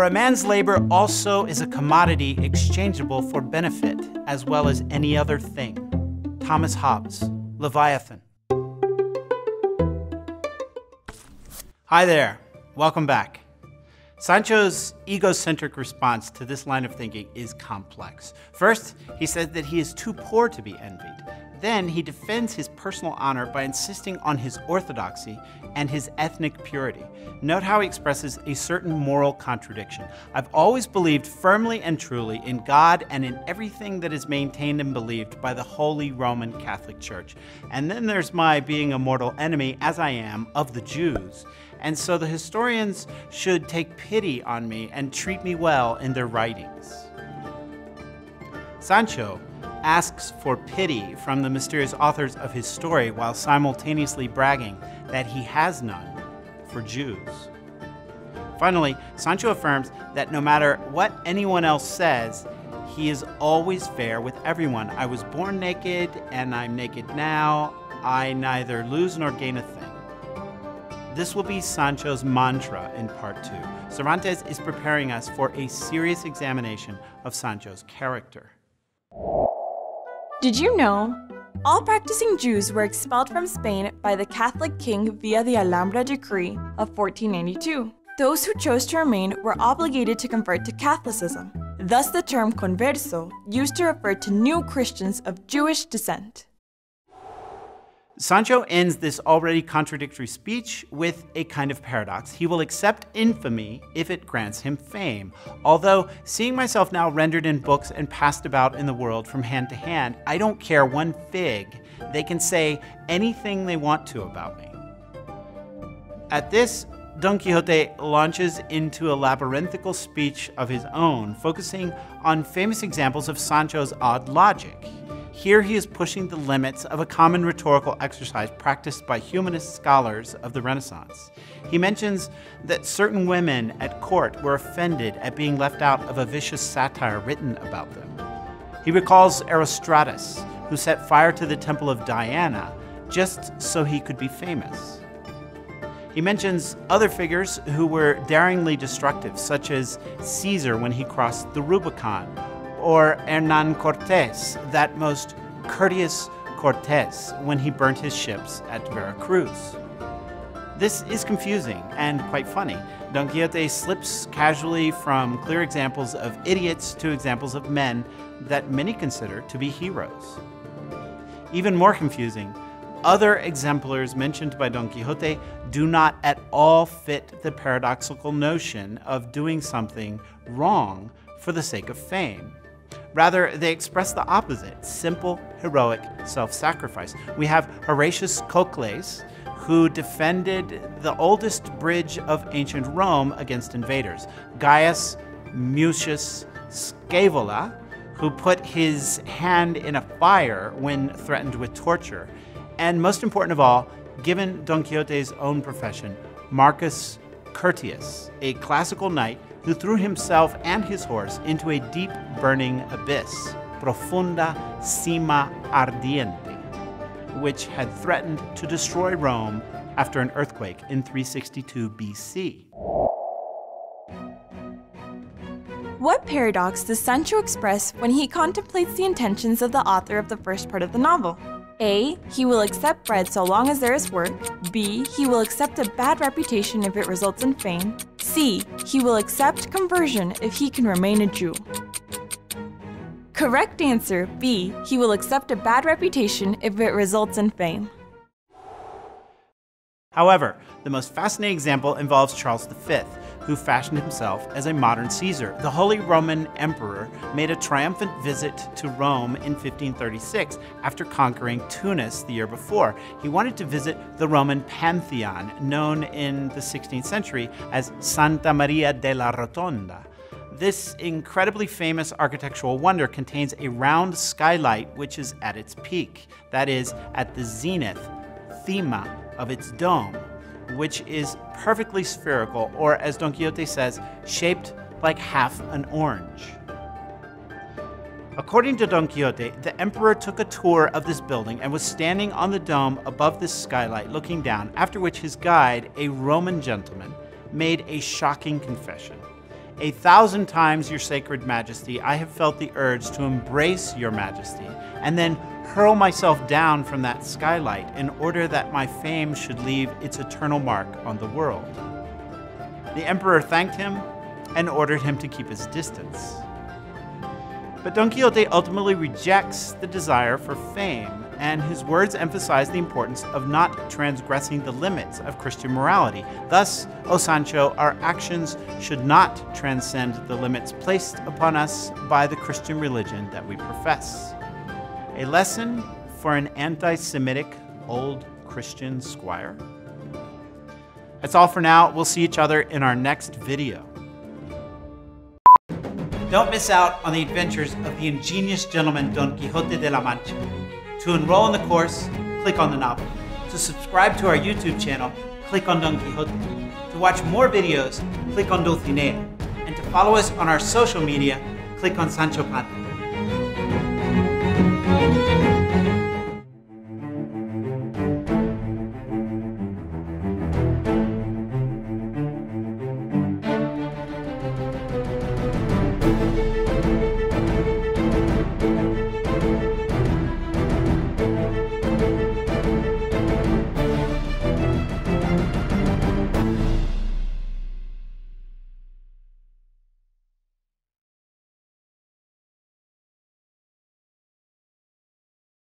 For a man's labor also is a commodity exchangeable for benefit, as well as any other thing. Thomas Hobbes, Leviathan. Hi there, welcome back. Sancho's egocentric response to this line of thinking is complex. First, he says that he is too poor to be envied. Then he defends his personal honor by insisting on his orthodoxy and his ethnic purity. Note how he expresses a certain moral contradiction. I've always believed firmly and truly in God and in everything that is maintained and believed by the Holy Roman Catholic Church. And then there's my being a mortal enemy, as I am, of the Jews. And so the historians should take pity on me and treat me well in their writings. Sancho asks for pity from the mysterious authors of his story while simultaneously bragging that he has none for Jews. Finally, Sancho affirms that no matter what anyone else says, he is always fair with everyone. I was born naked and I'm naked now. I neither lose nor gain a thing. This will be Sancho's mantra in part two. Cervantes is preparing us for a serious examination of Sancho's character. Did you know? All practicing Jews were expelled from Spain by the Catholic king via the Alhambra Decree of 1492. Those who chose to remain were obligated to convert to Catholicism. Thus, the term converso used to refer to new Christians of Jewish descent. Sancho ends this already contradictory speech with a kind of paradox. He will accept infamy if it grants him fame. Although, seeing myself now rendered in books and passed about in the world from hand to hand, I don't care one fig. They can say anything they want to about me. At this, Don Quixote launches into a labyrinthical speech of his own, focusing on famous examples of Sancho's odd logic. Here he is pushing the limits of a common rhetorical exercise practiced by humanist scholars of the Renaissance. He mentions that certain women at court were offended at being left out of a vicious satire written about them. He recalls Erostratus, who set fire to the temple of Diana just so he could be famous. He mentions other figures who were daringly destructive, such as Caesar when he crossed the Rubicon, or Hernan Cortes, that most courteous Cortes, when he burnt his ships at Veracruz. This is confusing and quite funny. Don Quixote slips casually from clear examples of idiots to examples of men that many consider to be heroes. Even more confusing, other exemplars mentioned by Don Quixote do not at all fit the paradoxical notion of doing something wrong for the sake of fame. Rather, they express the opposite simple, heroic self sacrifice. We have Horatius Cocles, who defended the oldest bridge of ancient Rome against invaders, Gaius Mucius Scaevola, who put his hand in a fire when threatened with torture, and most important of all, given Don Quixote's own profession, Marcus Curtius, a classical knight who threw himself and his horse into a deep burning abyss, Profunda Sima Ardiente, which had threatened to destroy Rome after an earthquake in 362 BC. What paradox does Sancho express when he contemplates the intentions of the author of the first part of the novel? A. He will accept bread so long as there is work. B. He will accept a bad reputation if it results in fame. C. He will accept conversion if he can remain a Jew. Correct answer B. He will accept a bad reputation if it results in fame. However, the most fascinating example involves Charles V, who fashioned himself as a modern Caesar. The Holy Roman Emperor made a triumphant visit to Rome in 1536 after conquering Tunis the year before. He wanted to visit the Roman Pantheon, known in the 16th century as Santa Maria della Rotonda. This incredibly famous architectural wonder contains a round skylight which is at its peak, that is, at the zenith, thema of its dome which is perfectly spherical, or as Don Quixote says, shaped like half an orange. According to Don Quixote, the emperor took a tour of this building and was standing on the dome above this skylight looking down, after which his guide, a Roman gentleman, made a shocking confession. A thousand times, Your Sacred Majesty, I have felt the urge to embrace Your Majesty and then hurl myself down from that skylight in order that my fame should leave its eternal mark on the world. The Emperor thanked him and ordered him to keep his distance. But Don Quixote ultimately rejects the desire for fame, and his words emphasize the importance of not transgressing the limits of Christian morality. Thus, O Sancho, our actions should not transcend the limits placed upon us by the Christian religion that we profess. A lesson for an anti Semitic old Christian squire? That's all for now. We'll see each other in our next video. Don't miss out on the adventures of the ingenious gentleman Don Quixote de la Mancha. To enroll in the course, click on the novel. To subscribe to our YouTube channel, click on Don Quixote. To watch more videos, click on Dulcinea. And to follow us on our social media, click on Sancho Panza. Thank you.